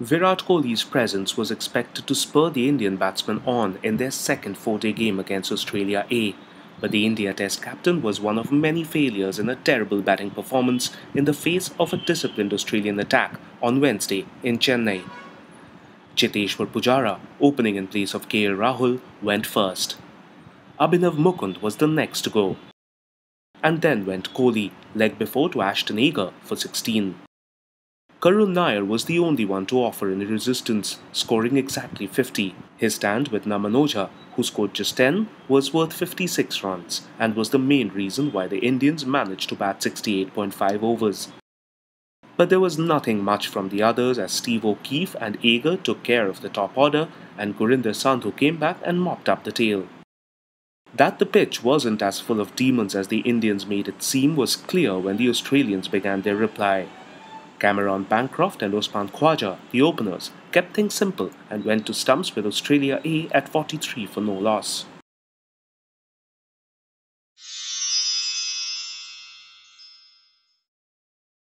Virat Kohli's presence was expected to spur the Indian batsmen on in their second four-day game against Australia A, but the India Test captain was one of many failures in a terrible batting performance in the face of a disciplined Australian attack on Wednesday in Chennai. Cheteshwar Pujara, opening in place of KL Rahul, went first. Abhinav Mukund was the next to go. And then went Kohli, leg before to Ashton Agar for 16. Karun Nair was the only one to offer any resistance, scoring exactly 50. His stand with Naman Ojha, who scored just 10, was worth 56 runs and was the main reason why the Indians managed to bat 68.5 overs. But there was nothing much from the others as Steve O'Keefe and Agar took care of the top order and Gurinder Sandhu came back and mopped up the tail. That the pitch wasn't as full of demons as the Indians made it seem was clear when the Australians began their reply. Cameron Bancroft and Usman Khawaja, the openers, kept things simple and went to stumps with Australia A at 43 for no loss.